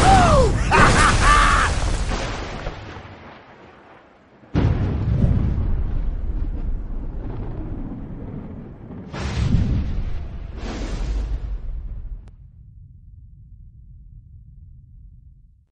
Woo!